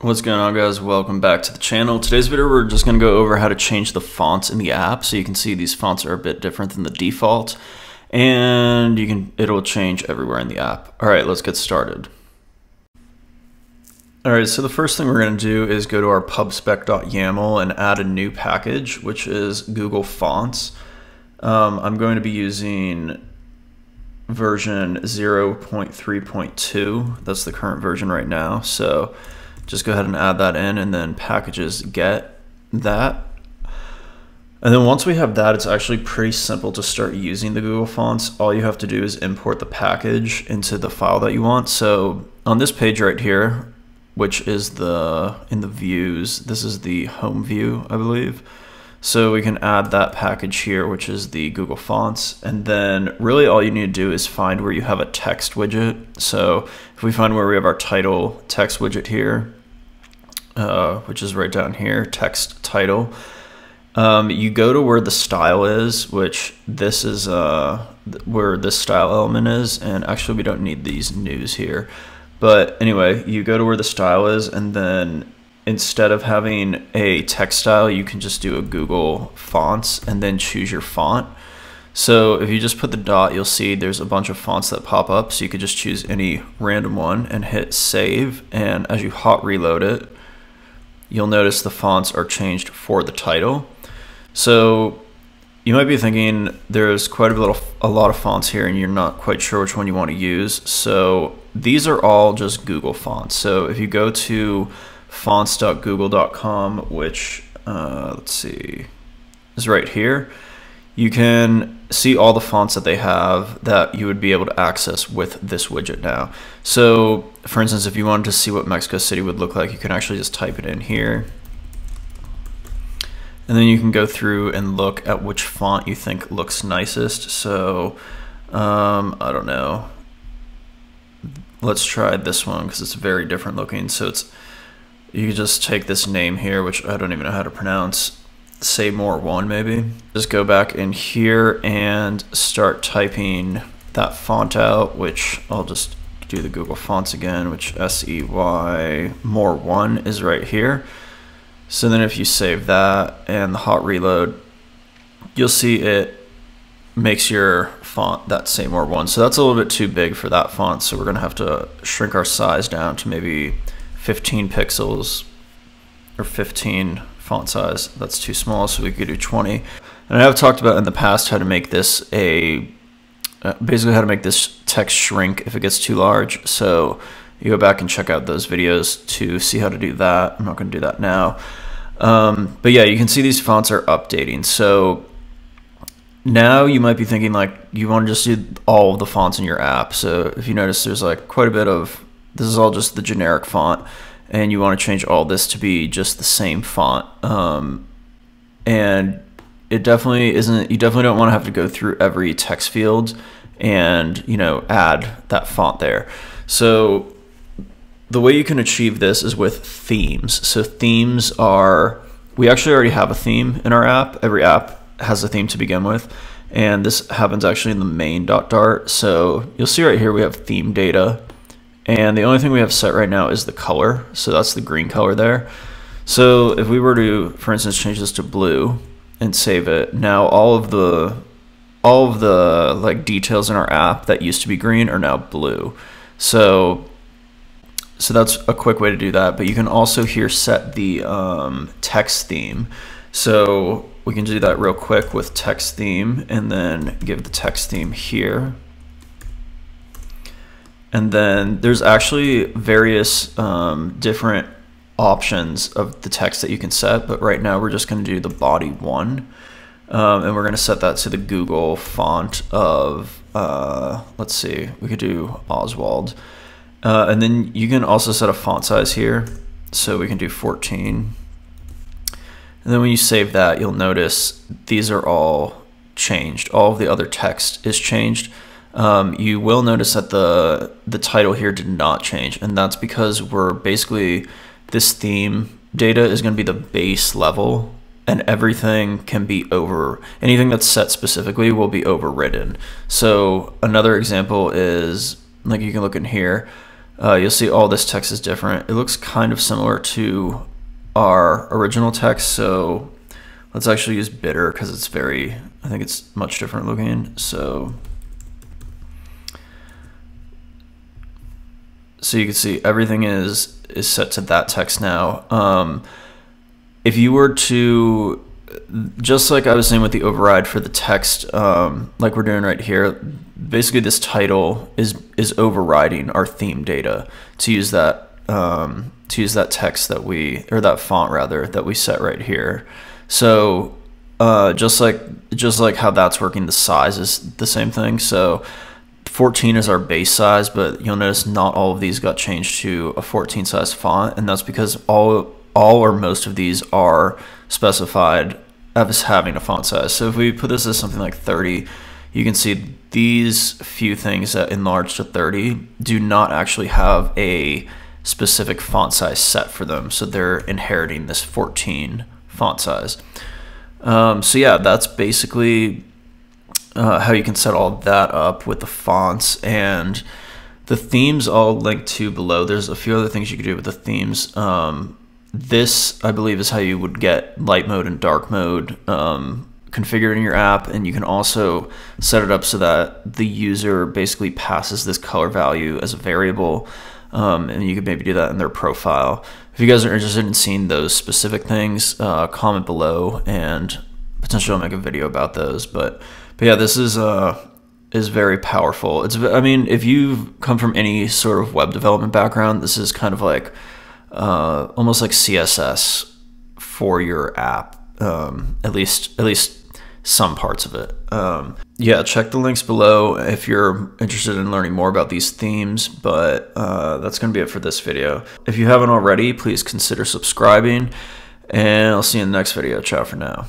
What's going on guys? Welcome back to the channel. Today's video we're just going to go over how to change the fonts in the app. So you can see these fonts are a bit different than the default and you can it'll change everywhere in the app. All right, let's get started. All right, so the first thing we're going to do is go to our pubspec.yaml and add a new package, which is Google Fonts. Um, I'm going to be using version 0.3.2. That's the current version right now. So just go ahead and add that in and then packages get that. And then once we have that, it's actually pretty simple to start using the Google Fonts. All you have to do is import the package into the file that you want. So on this page right here, which is the in the views, this is the home view, I believe. So we can add that package here, which is the Google Fonts. And then really all you need to do is find where you have a text widget. So if we find where we have our title text widget here, uh, which is right down here, text title. Um, you go to where the style is, which this is uh, where this style element is, and actually we don't need these news here. But anyway, you go to where the style is, and then instead of having a text style, you can just do a Google fonts and then choose your font. So if you just put the dot, you'll see there's a bunch of fonts that pop up. So you could just choose any random one and hit save. And as you hot reload it, you'll notice the fonts are changed for the title. So you might be thinking there's quite a little a lot of fonts here and you're not quite sure which one you want to use. So these are all just Google fonts. So if you go to fonts.google.com, which uh, let's see, is right here, you can see all the fonts that they have that you would be able to access with this widget now. So for instance, if you wanted to see what Mexico City would look like, you can actually just type it in here. And then you can go through and look at which font you think looks nicest. So um, I don't know. Let's try this one because it's very different looking. So it's you just take this name here, which I don't even know how to pronounce, say more one maybe. Just go back in here and start typing that font out, which I'll just do the Google fonts again, which S-E-Y more one is right here. So then if you save that and the hot reload, you'll see it makes your font that say more one. So that's a little bit too big for that font. So we're gonna have to shrink our size down to maybe 15 pixels or 15 font size. That's too small, so we could do 20. And I have talked about in the past how to make this a, uh, basically how to make this text shrink if it gets too large. So you go back and check out those videos to see how to do that. I'm not going to do that now. Um, but yeah, you can see these fonts are updating. So now you might be thinking like you want to just do all of the fonts in your app. So if you notice, there's like quite a bit of, this is all just the generic font and you want to change all this to be just the same font. Um, and it definitely isn't, you definitely don't want to have to go through every text field and, you know, add that font there. So the way you can achieve this is with themes. So themes are, we actually already have a theme in our app. Every app has a theme to begin with. And this happens actually in the main.dart. So you'll see right here we have theme data and the only thing we have set right now is the color. So that's the green color there. So if we were to, for instance, change this to blue and save it, now all of the all of the like details in our app that used to be green are now blue. So so that's a quick way to do that. But you can also here set the um, text theme. So we can do that real quick with text theme and then give the text theme here. And then there's actually various um, different options of the text that you can set, but right now we're just going to do the body one. Um, and we're going to set that to the Google font of, uh, let's see, we could do Oswald. Uh, and then you can also set a font size here. So we can do 14. And then when you save that, you'll notice these are all changed. All of the other text is changed um, you will notice that the the title here did not change, and that's because we're basically this theme data is going to be the base level, and everything can be over anything that's set specifically will be overridden. So another example is like you can look in here. uh, you'll see all this text is different. It looks kind of similar to our original text, so let's actually use bitter because it's very, I think it's much different looking. So, so you can see everything is is set to that text now. Um, if you were to just like I was saying with the override for the text, um, like we're doing right here, basically this title is is overriding our theme data to use that um, to use that text that we or that font rather that we set right here. So uh, just like just like how that's working, the size is the same thing. So 14 is our base size, but you'll notice not all of these got changed to a 14 size font, and that's because all all or most of these are specified as having a font size. So if we put this as something like 30, you can see these few things that enlarge to 30 do not actually have a specific font size set for them. So they're inheriting this 14 font size. Um, so yeah, that's basically uh, how you can set all that up with the fonts and the themes I'll link to below. There's a few other things you can do with the themes. Um, this, I believe, is how you would get light mode and dark mode um, configured in your app. And you can also set it up so that the user basically passes this color value as a variable. Um, and you could maybe do that in their profile. If you guys are interested in seeing those specific things, uh, comment below and potentially I'll make a video about those. But, but yeah, this is uh, is very powerful. It's I mean, if you come from any sort of web development background, this is kind of like uh, almost like CSS for your app. Um, at least at least some parts of it. Um, yeah, check the links below if you're interested in learning more about these themes, but uh, that's going to be it for this video. If you haven't already, please consider subscribing, and I'll see you in the next video. Ciao for now.